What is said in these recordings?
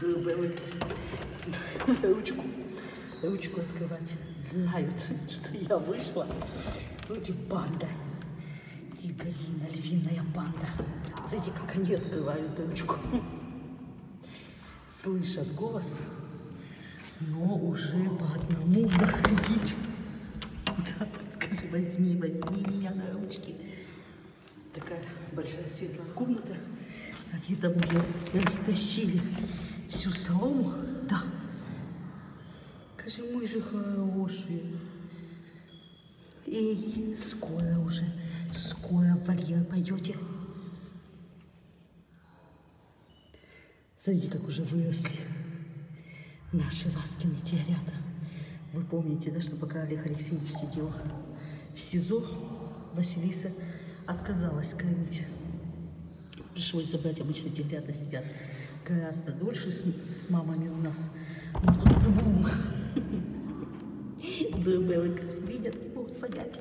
Дубовые знают ручку, ручку открывать. Знают, что я вышла. Вроде банда. Тигрина, львиная банда. Знаете, как они открывают ручку? Слышат голос, но уже по одному заходить. Да, скажи, возьми, возьми меня на ручки. Такая большая светлая комната. Они там уже растащили всю солому. Да. Скажи, мой же хороший. Эй, скоро уже, скоро в вольер пойдете. Смотрите, как уже выросли наши Васкины тигрята. Вы помните, да, что пока Олег Алексеевич сидел в СИЗО, Василиса отказалась кормить. Пришлось забрать, обычно тигрята сидят гораздо дольше с, с мамами у нас. Ну, тут бум. Дубелок видят, не могут понять,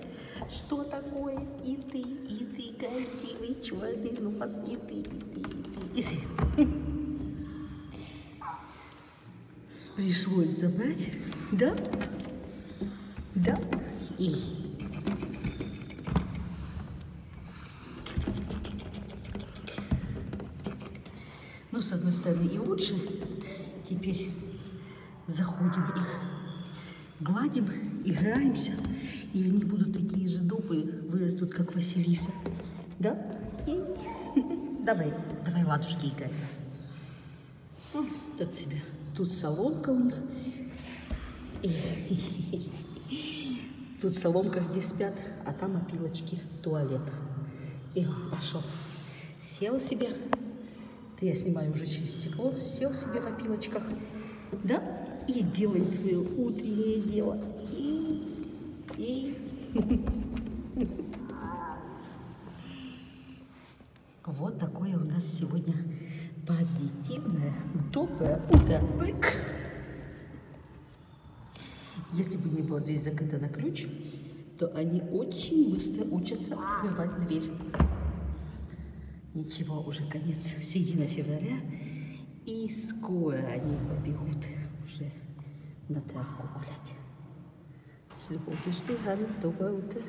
что такое и ты, и ты красивый черный нос, и ты, и ты, и ты, и ты. Пришлось забрать, да? Да? И... Ну, с одной стороны, и лучше. Теперь заходим их, гладим, играемся, и они будут такие же добрые, вырастут, как Василиса. Да? И... Давай, давай, ладушки играть. Ну, тут себе, тут соломка у них. Тут соломка, где спят, а там опилочки, туалет. И он пошел. Сел себе, это я снимаю уже через стекло, сел себе в опилочках, да, и делает свое утреннее дело. И, и... Вот такое у нас сегодня позитивное, доброе утро. Бык. Если бы не была дверь закрыта на ключ, то они очень быстро учатся открывать дверь. Ничего, уже конец, середина февраля, и скоро они побегут уже на травку гулять. С любовью, Штыган, доброе утро.